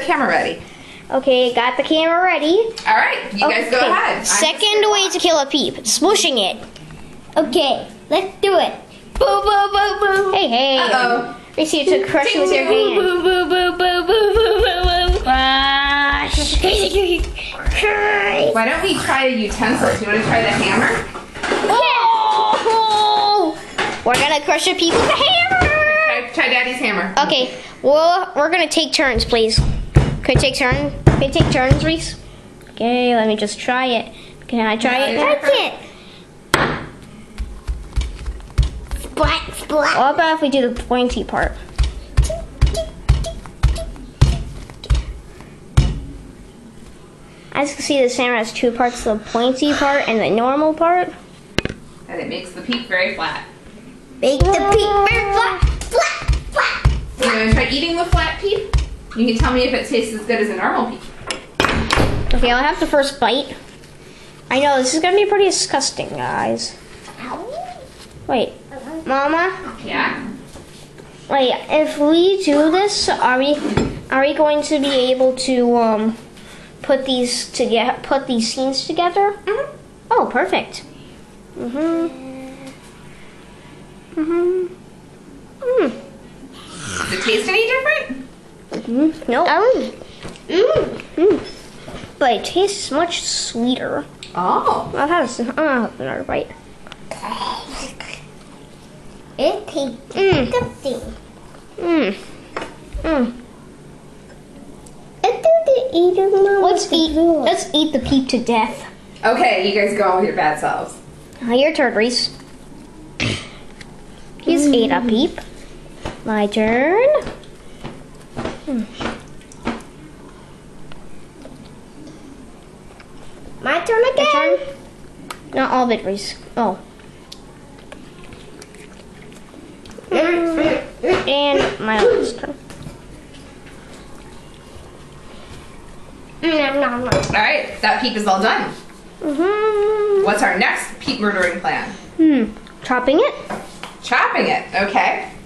the camera ready. Okay, got the camera ready. All right, you guys go ahead. I'm Second way to kill a peep, smooshing it. Okay, let's do it. Boo boo boo boo. Hey, hey. Uh-oh. They see you to crush it with your hand. Boo boo boo boo boo boo boo boo. Crush. Why don't we try a utensil? Do you want to try the hammer? Oh! We're gonna crush a peep with a hammer. Try, try Daddy's hammer. Okay, well, we're gonna take turns, please. Can I take turn? Can I take turns, Reese? Okay, let me just try it. Can I try it? Yeah. Touch it. Splat splat. What about if we do the pointy part? As you can see, the hammer has two parts, the pointy part and the normal part. And it makes the peep very flat. Make the peep very flat. Flat flat. You want to try eating the flat peep? You can tell me if it tastes as good as a normal peep. Okay, I'll have the first bite. I know, this is gonna be pretty disgusting, guys. Wait, Mama? Yeah? Wait, if we do this, are we are we going to be able to um put these to get put these scenes together? Mhm. Oh, perfect. Mhm. Mhm. Mm. Does it taste any different? Mm. No. Oh. Ooh. Mm. But it tastes much sweeter. Oh. I'll have I'll have another bite. It tastes Mm. disgusting. Mm. Mm. Let's do the eating mama. Let's eat. Let's eat the peep to death. Okay, you guys go on with your bad selves. Now your turn, Reese. He's ate a peep. My turn. My turn again. turn. Not all of it, Reese. Oh. And my last turn. Nom, nom, nom. All right, that peep is all done. Mm-hmm. What's our next peep murdering plan? Hmm. Chopping it. Chopping it. Okay. Okay.